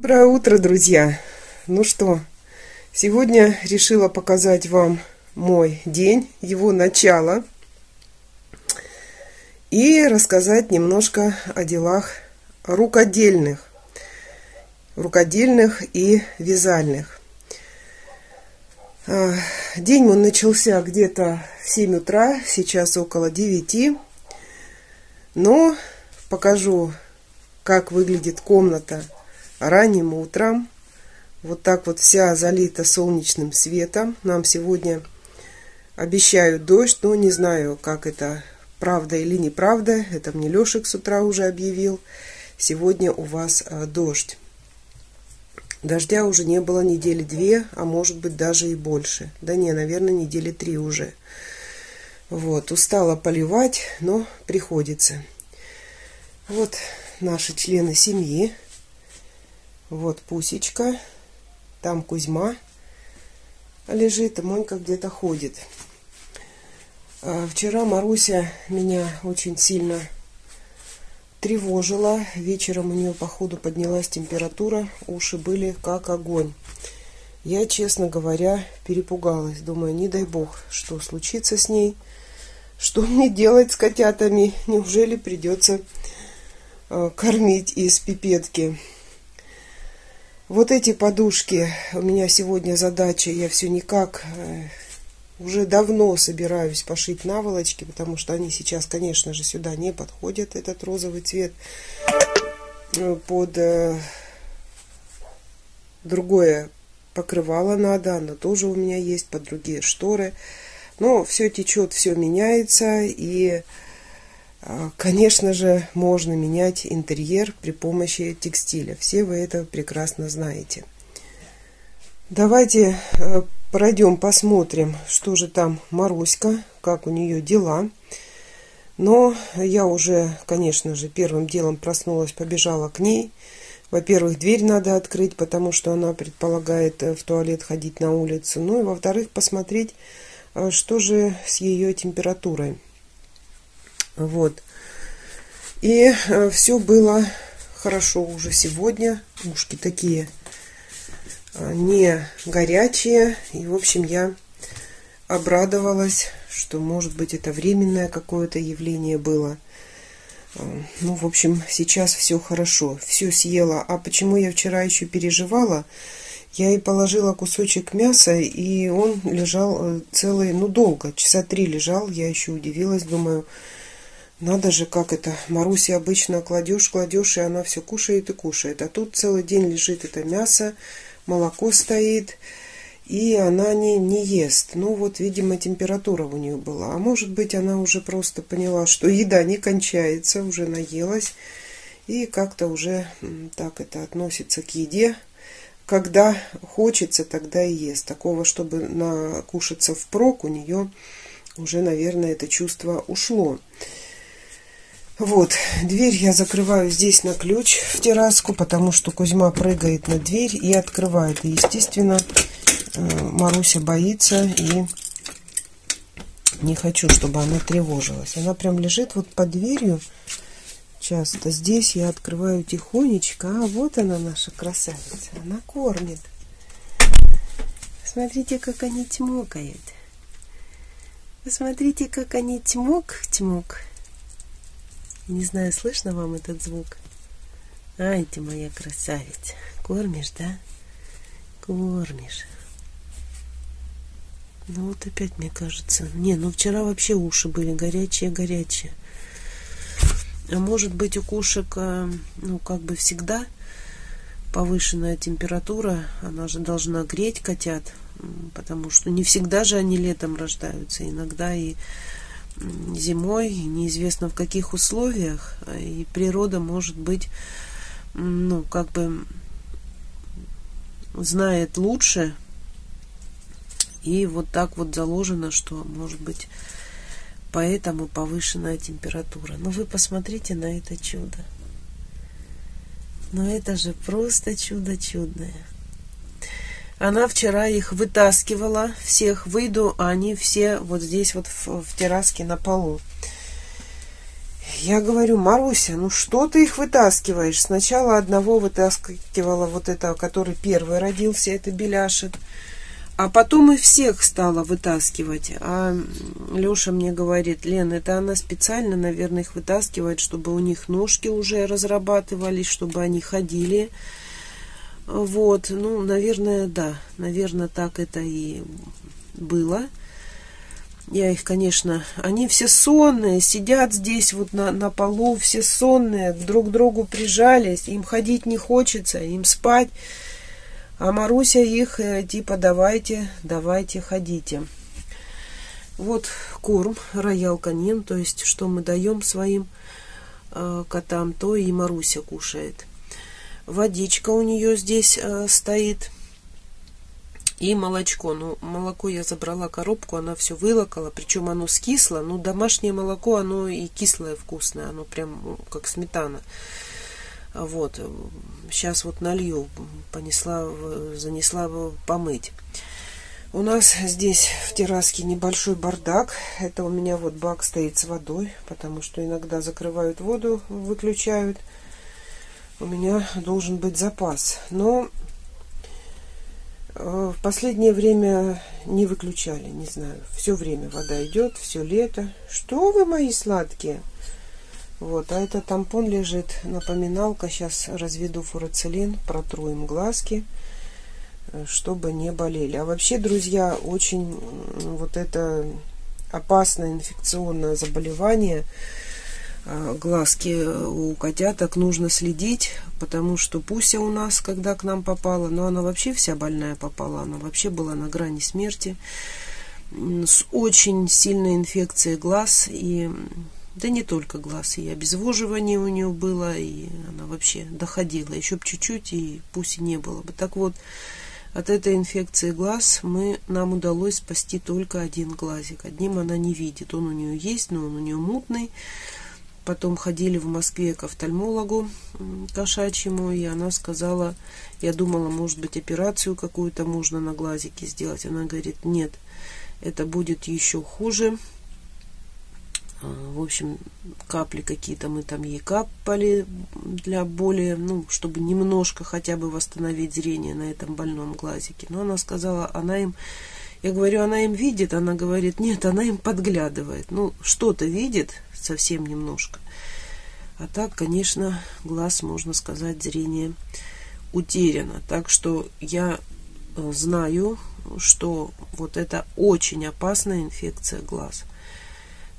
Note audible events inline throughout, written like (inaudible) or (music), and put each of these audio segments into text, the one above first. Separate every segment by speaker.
Speaker 1: Доброе утро, друзья! Ну что, сегодня решила показать вам мой день, его начало и рассказать немножко о делах рукодельных, рукодельных и вязальных. А, день он начался где-то в 7 утра, сейчас около 9. Но покажу, как выглядит комната – ранним утром. Вот так вот вся залита солнечным светом. Нам сегодня обещают дождь, но не знаю, как это правда или неправда. Это мне Лешик с утра уже объявил. Сегодня у вас э, дождь. Дождя уже не было недели две, а может быть даже и больше. Да не, наверное, недели три уже. Вот, устала поливать, но приходится. Вот наши члены семьи. Вот Пусечка. Там Кузьма лежит, Монька где-то ходит. А вчера Маруся меня очень сильно тревожила. Вечером у нее, походу, поднялась температура. Уши были как огонь. Я, честно говоря, перепугалась. Думаю, не дай бог, что случится с ней. Что мне делать с котятами? Неужели придется э, кормить из пипетки? Вот эти подушки, у меня сегодня задача, я все никак, э, уже давно собираюсь пошить наволочки, потому что они сейчас, конечно же, сюда не подходят, этот розовый цвет, э, под э, другое покрывало надо, оно тоже у меня есть, под другие шторы. Но все течет, все меняется, и конечно же, можно менять интерьер при помощи текстиля. Все вы это прекрасно знаете. Давайте э, пройдем, посмотрим, что же там Маруська, как у нее дела. Но я уже, конечно же, первым делом проснулась, побежала к ней. Во-первых, дверь надо открыть, потому что она предполагает э, в туалет ходить на улицу. Ну и во-вторых, посмотреть, э, что же с ее температурой. Вот. И э, все было хорошо уже сегодня. Ушки такие э, не горячие. И, в общем, я обрадовалась, что, может быть, это временное какое-то явление было. Э, ну, в общем, сейчас все хорошо. Все съела. А почему я вчера еще переживала? Я и положила кусочек мяса, и он лежал целый, ну, долго, часа три лежал. Я еще удивилась, думаю, надо же, как это. Маруси обычно кладешь, кладешь, и она все кушает и кушает. А тут целый день лежит это мясо, молоко стоит, и она не, не ест. Ну вот, видимо, температура у нее была. А может быть, она уже просто поняла, что еда не кончается, уже наелась. И как-то уже так это относится к еде. Когда хочется, тогда и ест. Такого, чтобы накушаться впрок, у нее уже, наверное, это чувство ушло. Вот, дверь я закрываю здесь на ключ в терраску, потому что Кузьма прыгает на дверь и открывает. И, естественно, э, Маруся боится и не хочу, чтобы она тревожилась. Она прям лежит вот под дверью часто. Здесь я открываю тихонечко. А вот она, наша красавица. Она кормит. Смотрите, как они тьмокают. Посмотрите, как они тьмок-тьмок. Не знаю, слышно вам этот звук? Ай, ты моя красавица. Кормишь, да? Кормишь. Ну вот опять, мне кажется. Не, ну вчера вообще уши были горячие-горячие. А может быть у кошек, э, ну как бы всегда повышенная температура, она же должна греть котят, потому что не всегда же они летом рождаются, иногда и зимой, неизвестно в каких условиях, и природа может быть, ну, как бы знает лучше, и вот так вот заложено, что может быть поэтому повышенная температура. Но вы посмотрите на это чудо. Но это же просто чудо чудное. Она вчера их вытаскивала, всех выйду, а они все вот здесь вот в, в терраске на полу. я говорю, Маруся, ну что ты их вытаскиваешь? Сначала одного вытаскивала вот этого, который первый родился, это Беляшек. А потом и всех стала вытаскивать. А Леша мне говорит, Лен, это она специально, наверное, их вытаскивает, чтобы у них ножки уже разрабатывались, чтобы они ходили. Вот, ну, наверное, да, наверное, так это и было. Я их, конечно, они все сонные, сидят здесь вот на, на полу, все сонные, друг к другу прижались, им ходить не хочется, им спать. А Маруся их э, типа давайте, давайте, ходите. Вот корм, роял канин, то есть что мы даем своим э, котам, то и Маруся кушает. Водичка у нее здесь э, стоит. И молочко. Ну, молоко я забрала коробку, она все вылокала, причем оно скисло. Ну, домашнее молоко, оно и кислое вкусное, оно прям ну, как сметана. Вот. Сейчас вот налью, понесла, занесла помыть. У нас здесь в терраске небольшой бардак. Это у меня вот бак стоит с водой, потому что иногда закрывают воду, выключают. У меня должен быть запас. Но э, в последнее время не выключали, не знаю. Все время вода идет, все лето. Что вы, мои сладкие? Вот, а это тампон лежит, напоминалка. Сейчас разведу фурацелин, протру им глазки, э, чтобы не болели. А вообще, друзья, очень вот это опасное инфекционное заболевание глазки у котяток нужно следить, потому что Пуся у нас, когда к нам попала, но она вообще вся больная попала, она вообще была на грани смерти, с очень сильной инфекцией глаз, и да не только глаз, и обезвоживание у нее было, и она вообще доходила. Еще бы чуть-чуть, и пусть и не было бы. Так вот, от этой инфекции глаз мы, нам удалось спасти только один глазик. Одним она не видит. Он у нее есть, но он у нее мутный. Потом ходили в Москве к офтальмологу кошачьему, и она сказала, я думала, может быть, операцию какую-то можно на глазике сделать. Она говорит, нет, это будет еще хуже а, в общем, капли какие-то мы там ей капали для более, ну, чтобы немножко хотя бы восстановить зрение на этом больном глазике. Но она сказала, она им, я говорю, она им видит, она говорит, нет, она им подглядывает. Ну, что-то видит, совсем немножко. А так, конечно, глаз, можно сказать, зрение утеряно. Так что я э, знаю, что вот это очень опасная инфекция глаз –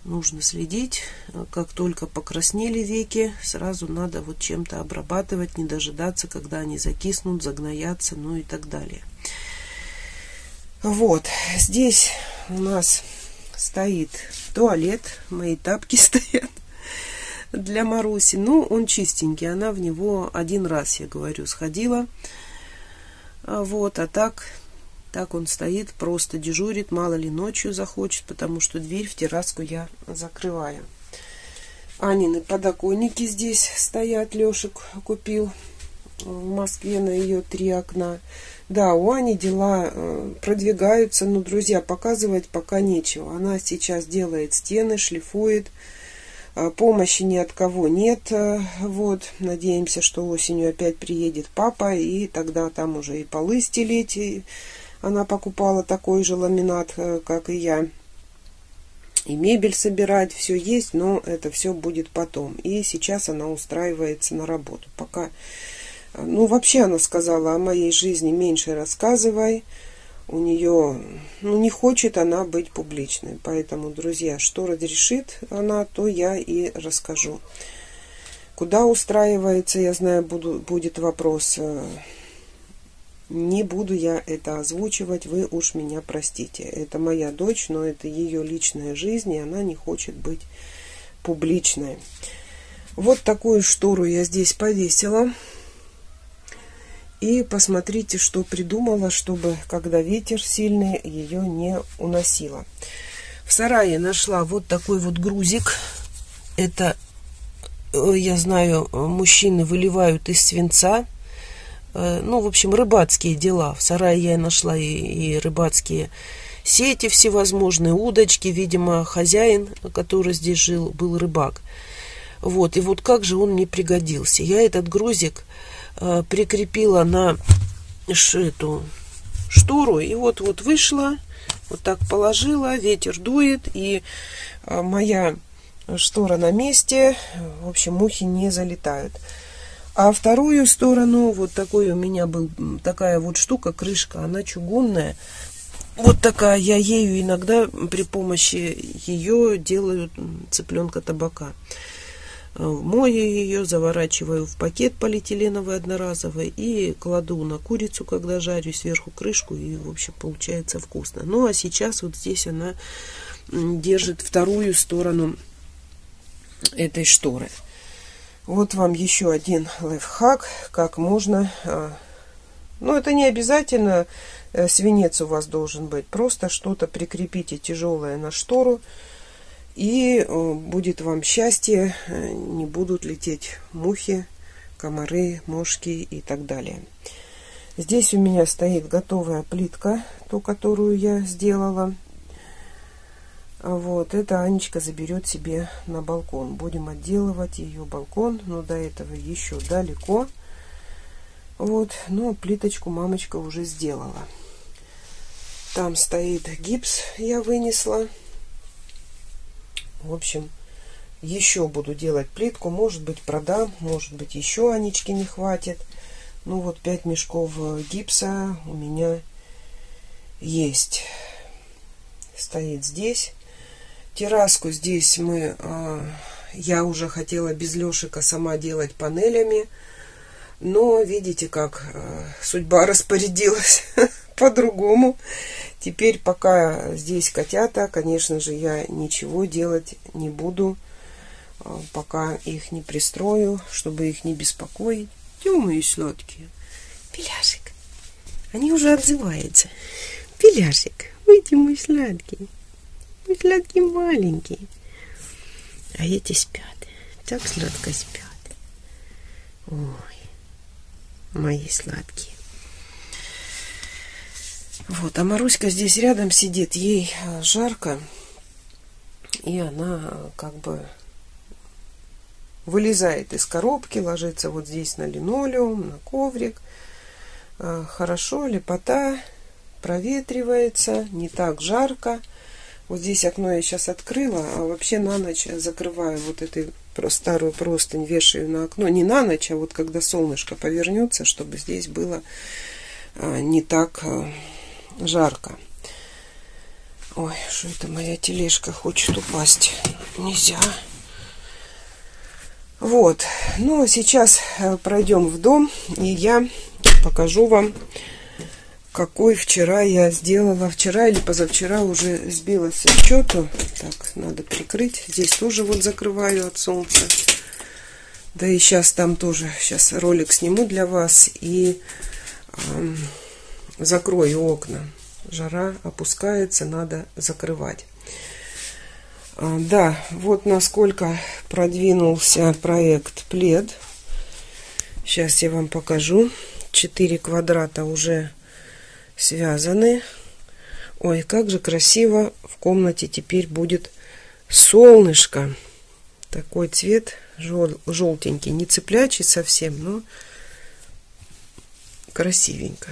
Speaker 1: нужно следить. Как только покраснели веки, сразу надо вот чем-то обрабатывать, не дожидаться, когда они закиснут, загноятся, ну и так далее. Вот, здесь у нас стоит туалет, мои тапки (laughs) стоят для Маруси. Ну, он чистенький, она в него один раз, я говорю, сходила. Вот, а так так он стоит, просто дежурит, мало ли ночью захочет, потому что дверь в терраску я закрываю. Анины подоконники здесь стоят, Лешек купил в Москве на ее три окна. Да, у Ани дела э, продвигаются, но, друзья, показывать пока нечего. Она сейчас делает стены, шлифует, э, помощи ни от кого нет. Э, вот, надеемся, что осенью опять приедет папа, и тогда там уже и полы стелить, и она покупала такой же ламинат, как и я. И мебель собирать, все есть, но это все будет потом. И сейчас она устраивается на работу. Пока, ну вообще она сказала о моей жизни меньше рассказывай. У нее, ну не хочет она быть публичной. Поэтому, друзья, что разрешит она, то я и расскажу. Куда устраивается, я знаю, буду, будет вопрос э, не буду я это озвучивать, вы уж меня простите. Это моя дочь, но это ее личная жизнь, и она не хочет быть публичной. Вот такую штору я здесь повесила. И посмотрите, что придумала, чтобы, когда ветер сильный, ее не уносило. В сарае нашла вот такой вот грузик. Это, э, я знаю, мужчины выливают из свинца Э, ну, в общем, рыбацкие дела. В сарае я нашла и, и рыбацкие сети всевозможные, удочки. Видимо, хозяин, который здесь жил, был рыбак. Вот, и вот как же он мне пригодился. Я этот грузик прикрепила на эту штору, и вот, вот вышла, вот так положила, ветер дует, и э, моя штора на месте, в общем, мухи не залетают. А вторую сторону, вот такой у меня был, такая вот штука, крышка, она чугунная, вот такая, я ею иногда при помощи ее делаю цыпленка табака. Э, мою ее, заворачиваю в пакет полиэтиленовый одноразовый и кладу на курицу, когда жарю, сверху крышку, и, в общем, получается вкусно. Ну, а сейчас вот здесь она держит вторую сторону этой шторы. Вот вам еще один лайфхак, как можно... Э, ну, это не обязательно Э, свинец у вас должен быть. Просто что-то прикрепите тяжелое на штору, и э, будет вам счастье, э, не будут лететь мухи, комары, мошки и так далее. Здесь у меня стоит готовая плитка, ту, которую я сделала. Вот, это Анечка заберет себе на балкон. Будем отделывать ее балкон, но до этого еще далеко. Вот, но плиточку мамочка уже сделала. Там стоит гипс, я вынесла. В общем, еще буду делать плитку. Может быть, продам, может быть, еще Анечки не хватит. Ну вот, 5 мешков гипса у меня есть. Стоит здесь. Терраску здесь мы... А, я уже хотела без Лешика сама делать панелями. Но видите, как а, судьба (laughs) распорядилась (laughs) по-другому. Теперь, пока здесь котята, конечно же, я ничего делать не буду, а, пока их не пристрою, чтобы их не беспокоить. Мои сладкие? Пеляшик. Они уже отзываются. Пеляшик, выйди, мой сладкий. Мой сладкий маленький. А эти спят. Так сладко спят. Ой, мои сладкие. Вот, а Маруська здесь рядом сидит, ей э, жарко, и она как бы вылезает из коробки, ложится вот здесь на линолеум, на коврик. Э, хорошо, лепота, проветривается, не так жарко. Вот здесь окно я сейчас открыла, а вообще на ночь закрываю вот этой старую простынь, вешаю на окно. Не на ночь, а вот когда солнышко повернется, чтобы здесь было не так жарко. Ой, что это моя тележка хочет упасть. Нельзя. Вот. Ну, а сейчас э, пройдем в дом, и я покажу вам, какой вчера я сделала. Вчера или позавчера уже сбилась со счету. Так, надо прикрыть. Здесь тоже вот закрываю от солнца. Да и сейчас там тоже, сейчас ролик сниму для вас. И эм, закрою окна. Жара опускается, надо закрывать. А, да, вот насколько продвинулся проект плед. Сейчас я вам покажу. Четыре квадрата уже связаны. Ой, как же красиво в комнате теперь будет солнышко. Такой цвет жел желтенький, не цеплячий совсем, но красивенько.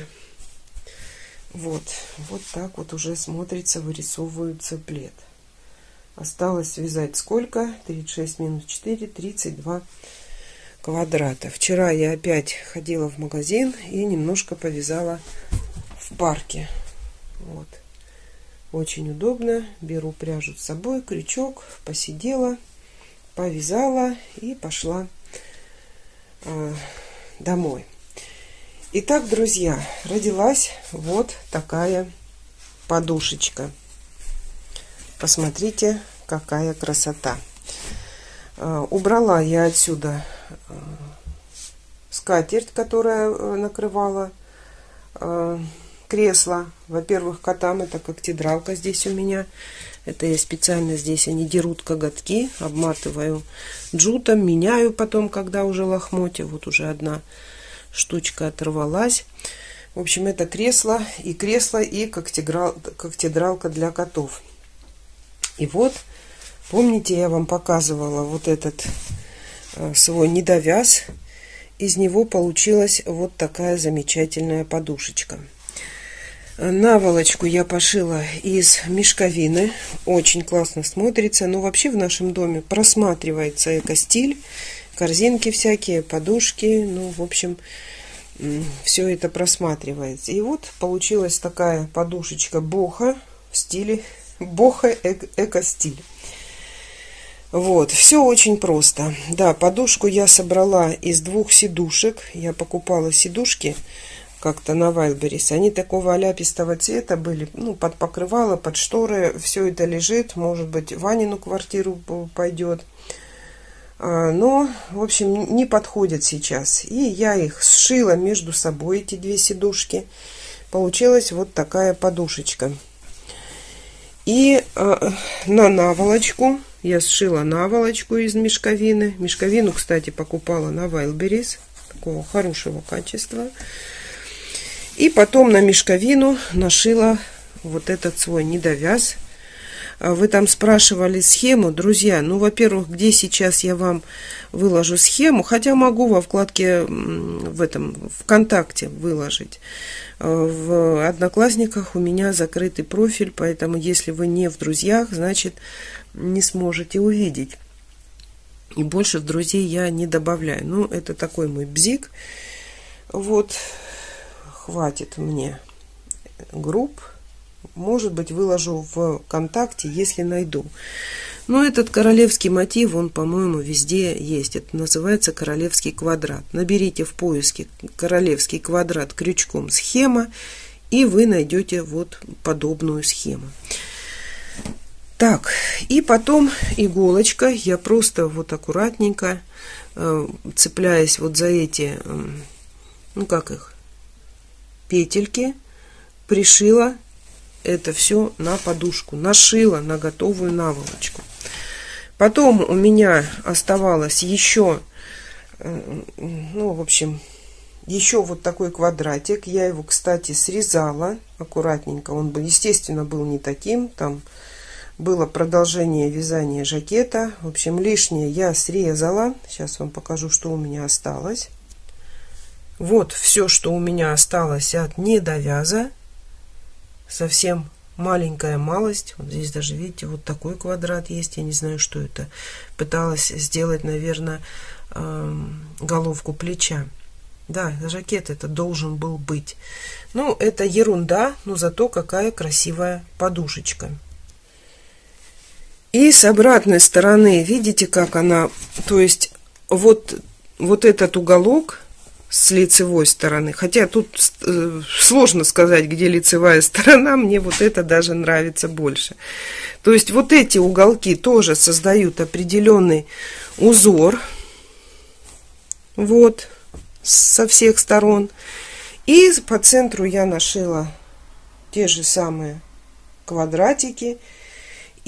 Speaker 1: Вот, вот так вот уже смотрится, вырисовывается плед. Осталось связать сколько? 36 минус 4, 32 квадрата. Вчера я опять ходила в магазин и немножко повязала в парке. Вот. Очень удобно. Беру пряжу с собой, крючок, посидела, повязала и пошла э, домой. Итак, друзья, родилась вот такая подушечка. Посмотрите, какая красота. А, убрала я отсюда а, скатерть, которая э, накрывала кресло. Во-первых, котам это как тедралка здесь у меня. Это я специально здесь, они дерут коготки, обматываю джутом, меняю потом, когда уже лохмотья. Вот уже одна штучка оторвалась. В общем, это кресло и кресло, и когтеграл, когтедралка для котов. И вот, помните, я вам показывала вот этот э, свой недовяз. Из него получилась вот такая замечательная подушечка. Наволочку я пошила из мешковины. Очень классно смотрится. Но вообще в нашем доме просматривается эко-стиль. Корзинки всякие, подушки. Ну, в общем, все это просматривается. И вот получилась такая подушечка боха в стиле боха эко-стиль. Вот, все очень просто. Да, подушку я собрала из двух сидушек. Я покупала сидушки как-то на Вайлберис. Они такого аляпистого цвета были, ну, под покрывало, под шторы. Все это лежит, может быть, Ванину квартиру пойдет. А, но, в общем, не подходят сейчас. И я их сшила между собой, эти две сидушки. Получилась вот такая подушечка. И э, на наволочку я сшила наволочку из мешковины. Мешковину, кстати, покупала на Wildberries. Такого хорошего качества. И потом на мешковину нашила вот этот свой недовяз. А вы там спрашивали схему, друзья. Ну, во-первых, где сейчас я вам выложу схему, хотя могу во вкладке в этом ВКонтакте выложить. А в Одноклассниках у меня закрытый профиль, поэтому если вы не в друзьях, значит не сможете увидеть. И больше в друзей я не добавляю. Ну, это такой мой бзик. Вот, хватит мне групп. Может быть, выложу в ВКонтакте, если найду. Но этот королевский мотив, он, по-моему, везде есть. Это называется королевский квадрат. Наберите в поиске королевский квадрат крючком схема, и вы найдете вот подобную схему. Так, и потом иголочка, я просто вот аккуратненько, э, цепляясь вот за эти, э, ну как их, петельки, пришила это все на подушку, нашила на готовую наволочку. Потом у меня оставалось еще, э, ну, в общем, еще вот такой квадратик. Я его, кстати, срезала аккуратненько. Он естественно, был не таким, там было продолжение вязания жакета. В общем, лишнее я срезала. Сейчас вам покажу, что у меня осталось. Вот все, что у меня осталось от недовяза. Совсем маленькая малость. Вот здесь даже, видите, вот такой квадрат есть. Я не знаю, что это. Пыталась сделать, наверное, эм, головку плеча. Да, жакет это должен был быть. Ну, это ерунда, но зато какая красивая подушечка. И с обратной стороны, видите, как она, то есть вот, вот этот уголок с лицевой стороны, хотя тут э, сложно сказать, где лицевая сторона, мне вот это даже нравится больше. То есть вот эти уголки тоже создают определенный узор, вот, со всех сторон. И по центру я нашила те же самые квадратики –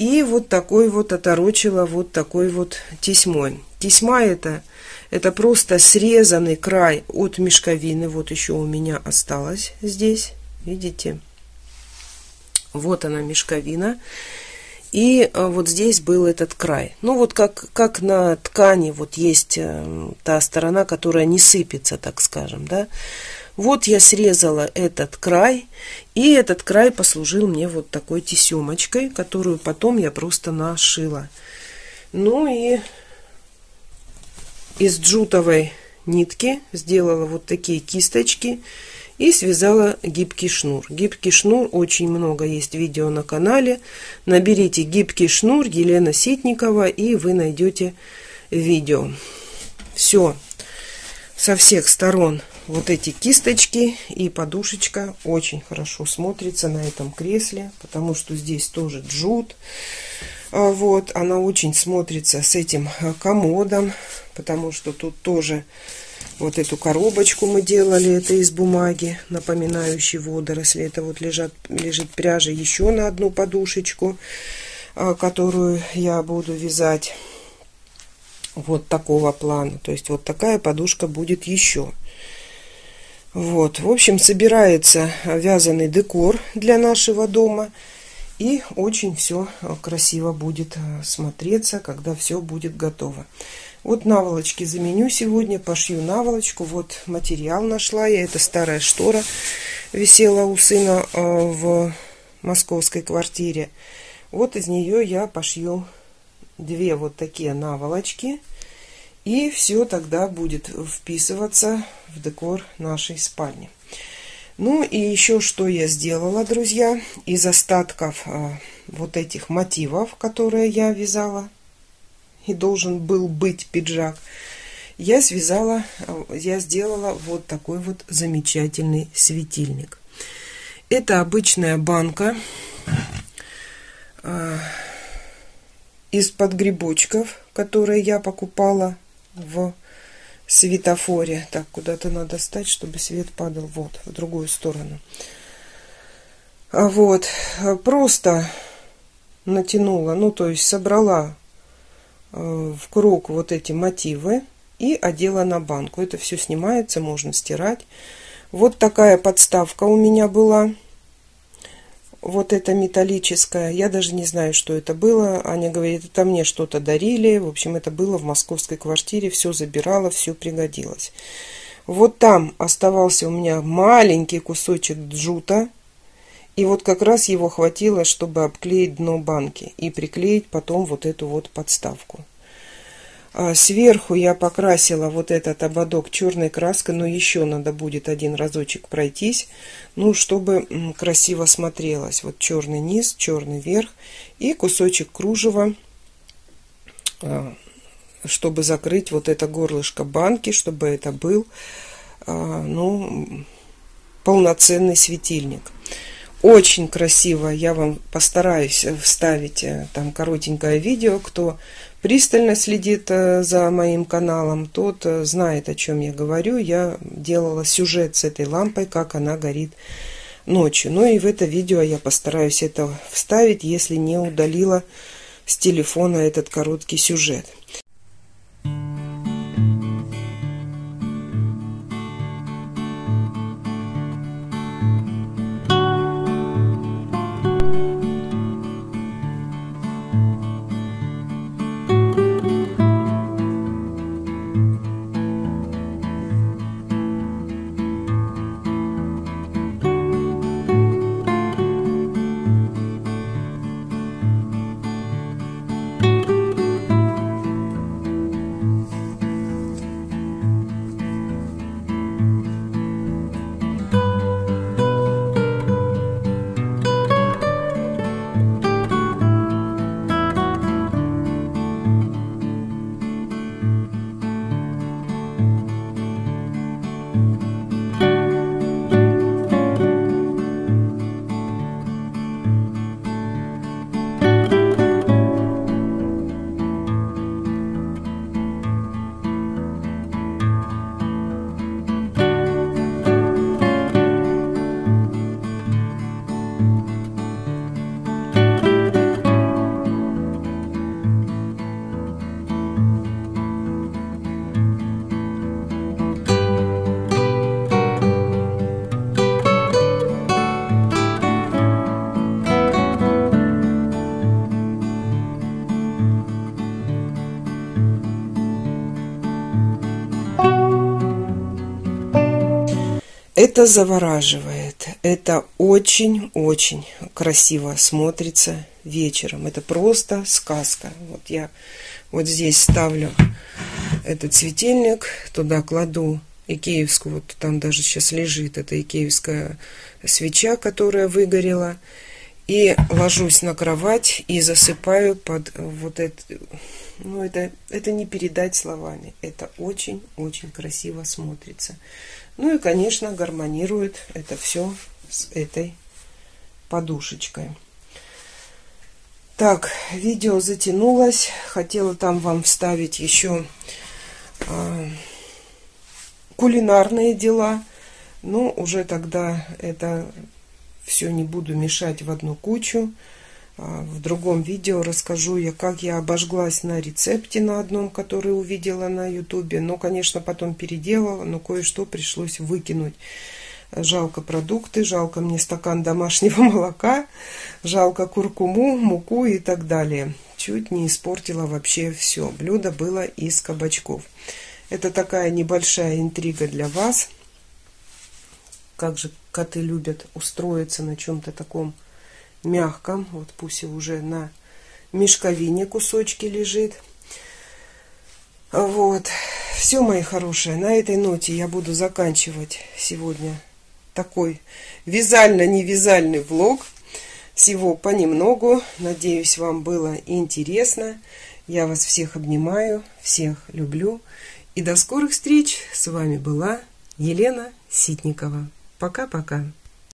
Speaker 1: и вот такой вот оторочила вот такой вот тесьмой. Тесьма это, это просто срезанный край от мешковины. Вот еще у меня осталось здесь, видите. Вот она мешковина. И э, вот здесь был этот край. Ну вот как, как на ткани вот есть э, та сторона, которая не сыпется, так скажем, да. Вот я срезала этот край, и этот край послужил мне вот такой тесемочкой, которую потом я просто нашила. Ну и из джутовой нитки сделала вот такие кисточки и связала гибкий шнур. Гибкий шнур, очень много есть видео на канале. Наберите гибкий шнур Елена Ситникова и вы найдете видео. Все со всех сторон вот эти кисточки и подушечка очень хорошо смотрится на этом кресле, потому что здесь тоже джут. А, вот, она очень смотрится с этим а, комодом, потому что тут тоже вот эту коробочку мы делали, это из бумаги, напоминающей водоросли. Это вот лежат, лежит пряжа еще на одну подушечку, а, которую я буду вязать вот такого плана. То есть вот такая подушка будет еще. Вот, в общем, собирается вязаный декор для нашего дома. И очень все красиво будет смотреться, когда все будет готово. Вот наволочки заменю сегодня, пошью наволочку. Вот материал нашла я, это старая штора висела у сына э, в московской квартире. Вот из нее я пошью две вот такие наволочки. И все тогда будет вписываться в декор нашей спальни. Ну и еще что я сделала, друзья, из остатков а, вот этих мотивов, которые я вязала, и должен был быть пиджак, я связала, я сделала вот такой вот замечательный светильник. Это обычная банка а, из-под грибочков, которые я покупала в светофоре. Так, куда-то надо стать, чтобы свет падал вот, в другую сторону. А вот, просто натянула, ну, то есть собрала э, в круг вот эти мотивы и одела на банку. Это все снимается, можно стирать. Вот такая подставка у меня была вот это металлическое, я даже не знаю, что это было. Аня говорит, это мне что-то дарили. В общем, это было в московской квартире, все забирала, все пригодилось. Вот там оставался у меня маленький кусочек джута, и вот как раз его хватило, чтобы обклеить дно банки и приклеить потом вот эту вот подставку. А сверху я покрасила вот этот ободок черной краской, но еще надо будет один разочек пройтись, ну, чтобы красиво смотрелось. Вот черный низ, черный верх и кусочек кружева, а, чтобы закрыть вот это горлышко банки, чтобы это был, а, ну, полноценный светильник. Очень красиво. Я вам постараюсь вставить э, там коротенькое видео. Кто пристально следит э, за моим каналом, тот э, знает, о чем я говорю. Я делала сюжет с этой лампой, как она горит ночью. Ну и в это видео я постараюсь это вставить, если не удалила с телефона этот короткий сюжет. Это завораживает. Это очень-очень красиво смотрится вечером. Это просто сказка. Вот я вот здесь ставлю этот светильник, туда кладу икеевскую, вот там даже сейчас лежит эта икеевская свеча, которая выгорела, и ложусь на кровать и засыпаю под вот это, ну это, это не передать словами, это очень-очень красиво смотрится. Ну и, конечно, гармонирует это все с этой подушечкой. Так, видео затянулось. Хотела там вам вставить еще э, кулинарные дела. Но уже тогда это все не буду мешать в одну кучу. А, в другом видео расскажу я, как я обожглась на рецепте на одном, который увидела на ютубе. Но, конечно, потом переделала, но кое-что пришлось выкинуть. Жалко продукты, жалко мне стакан (laughs) домашнего молока, жалко куркуму, муку и так далее. чуть не испортила вообще все. Блюдо было из кабачков. Это такая небольшая интрига для вас. Как же коты любят устроиться на чем-то таком мягком. Вот Пуся уже на мешковине кусочки лежит. Вот. Все, мои хорошие, на этой ноте я буду заканчивать сегодня такой вязально-невязальный влог. Всего понемногу. Надеюсь, вам было интересно. Я вас всех обнимаю, всех люблю. И до скорых встреч. С вами была Елена Ситникова. Пока-пока.